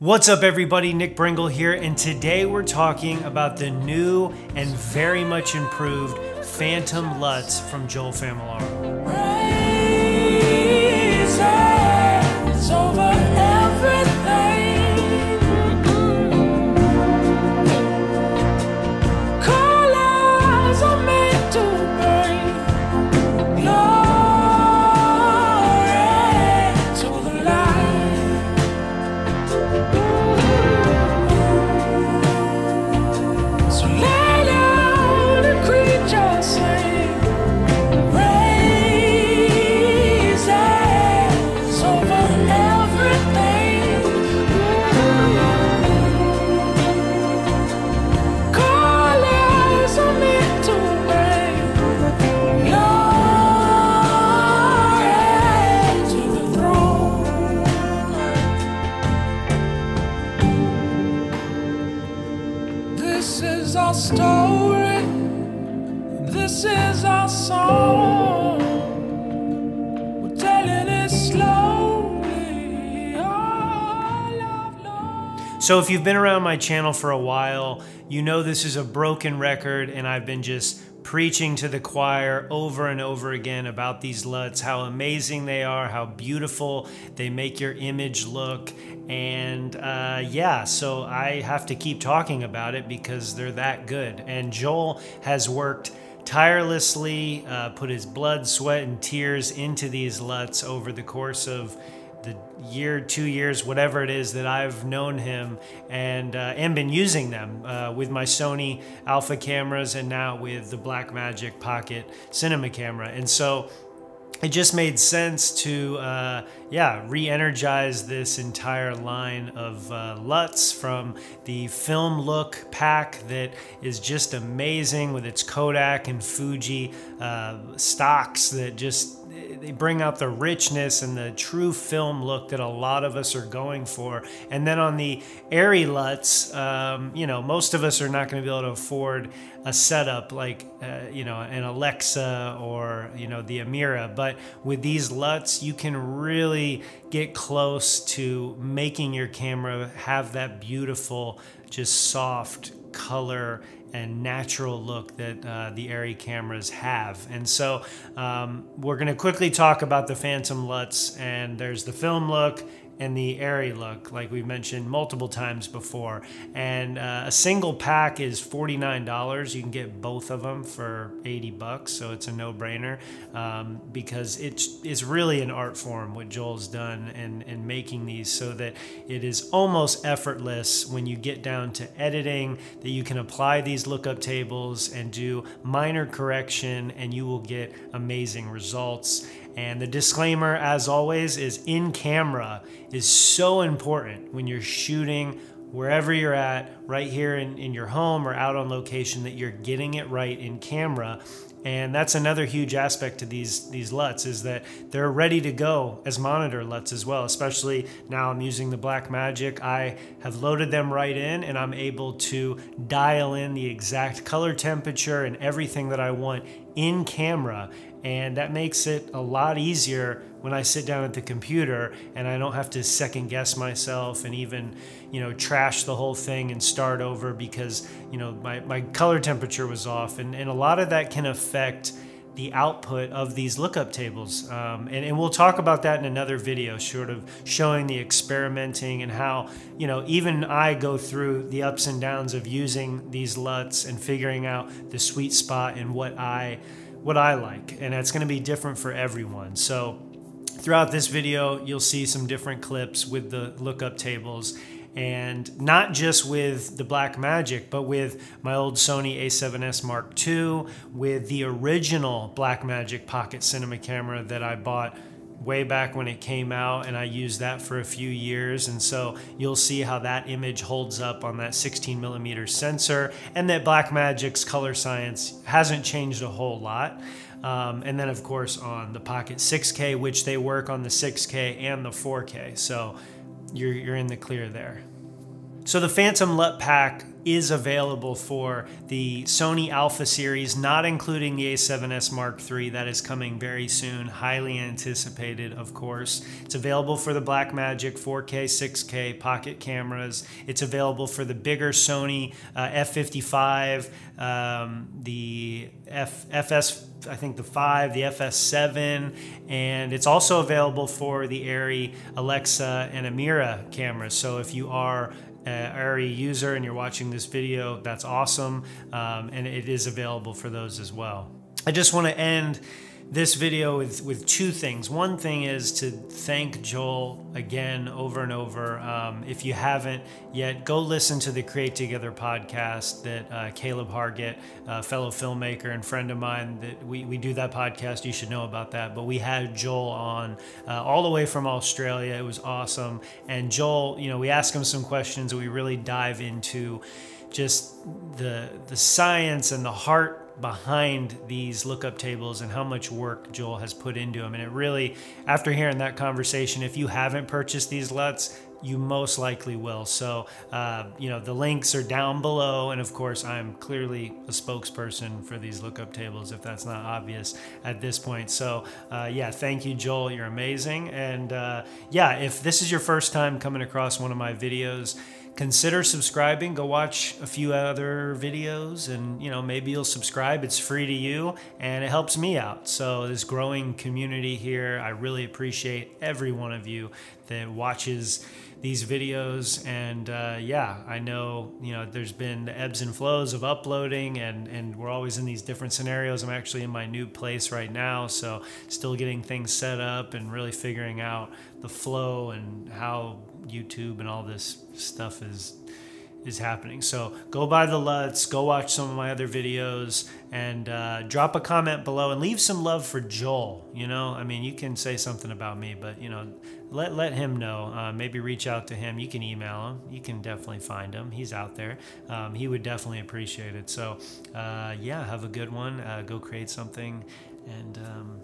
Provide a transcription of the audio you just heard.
What's up, everybody? Nick Brengle here, and today we're talking about the new and very much improved Phantom LUTs from Joel Famularo. So, if you've been around my channel for a while, you know this is a broken record, and I've been just preaching to the choir over and over again about these LUTs, how amazing they are, how beautiful they make your image look. And uh, yeah, so I have to keep talking about it because they're that good. And Joel has worked tirelessly, uh, put his blood, sweat, and tears into these LUTs over the course of the year, two years, whatever it is that I've known him and uh, and been using them uh, with my Sony Alpha cameras and now with the Blackmagic Pocket Cinema camera. And so it just made sense to uh, yeah re-energize this entire line of uh, LUTs from the film look pack that is just amazing with its Kodak and Fuji uh, stocks that just they bring out the richness and the true film look that a lot of us are going for. And then on the Arri LUTs, um, you know, most of us are not going to be able to afford a setup like, uh, you know, an Alexa or, you know, the Amira. But with these LUTs, you can really get close to making your camera have that beautiful, just soft color and natural look that uh, the Arri cameras have. And so um, we're going to quickly talk about the Phantom LUTs, and there's the film look and the Arri look, like we've mentioned multiple times before. And uh, a single pack is $49. You can get both of them for 80 bucks, so it's a no-brainer um, because it's, it's really an art form what Joel's done in, in making these so that it is almost effortless when you get down to editing, that you can apply these lookup tables and do minor correction and you will get amazing results. And the disclaimer, as always, is in camera is so important when you're shooting wherever you're at, right here in, in your home or out on location, that you're getting it right in camera. And that's another huge aspect to these these LUTs is that they're ready to go as monitor LUTs as well. Especially now I'm using the Blackmagic. I have loaded them right in and I'm able to dial in the exact color temperature and everything that I want in camera and that makes it a lot easier when I sit down at the computer and I don't have to second guess myself and even you know trash the whole thing and start over because you know my, my color temperature was off. And, and a lot of that can affect the output of these lookup tables. Um, and, and we'll talk about that in another video sort of showing the experimenting and how you know even i go through the ups and downs of using these luts and figuring out the sweet spot and what i what I like, and it's going to be different for everyone. So, throughout this video, you'll see some different clips with the lookup tables, and not just with the Blackmagic, but with my old Sony A7S Mark II, with the original Blackmagic Pocket Cinema camera that I bought way back when it came out and I used that for a few years. And so you'll see how that image holds up on that 16 millimeter sensor and that Blackmagic's color science hasn't changed a whole lot. Um, and then of course on the Pocket 6K which they work on the 6K and the 4K so you're, you're in the clear there. So the Phantom LUT pack is available for the Sony Alpha series, not including the A7S Mark III. That is coming very soon, highly anticipated, of course. It's available for the Blackmagic 4K, 6K pocket cameras. It's available for the bigger Sony uh, F55, um, the F, FS, I think the 5, the FS7, and it's also available for the Arri, Alexa, and Amira cameras. So if you are uh, a user and you're watching this video, that's awesome. Um, and it is available for those as well. I just want to end this video with, with two things. One thing is to thank Joel again over and over. Um, if you haven't yet, go listen to the Create Together podcast that uh, Caleb Hargett, a fellow filmmaker and friend of mine, that we, we do that podcast. You should know about that. But we had Joel on uh, all the way from Australia. It was awesome. And Joel, you know, we ask him some questions we really dive into just the the science and the heart behind these lookup tables and how much work Joel has put into them. And it really, after hearing that conversation, if you haven't purchased these LUTs, you most likely will. So, uh, you know, the links are down below. And of course, I'm clearly a spokesperson for these lookup tables, if that's not obvious at this point. So, uh, yeah, thank you, Joel. You're amazing. And uh, yeah, if this is your first time coming across one of my videos, consider subscribing. Go watch a few other videos and you know maybe you'll subscribe. It's free to you and it helps me out. So this growing community here i really appreciate every one of you that watches these videos and uh, yeah i know you know there's been the ebbs and flows of uploading and and we're always in these different scenarios. I'm actually in my new place right now so still getting things set up and really figuring out the flow and how youtube and all this stuff is is happening. So go buy the LUTs, go watch some of my other videos, and uh, drop a comment below and leave some love for Joel. You know, I mean, you can say something about me, but you know, let let him know. Uh, maybe reach out to him. You can email him. You can definitely find him. He's out there. Um, he would definitely appreciate it. So uh, yeah, have a good one. Uh, go create something, and um,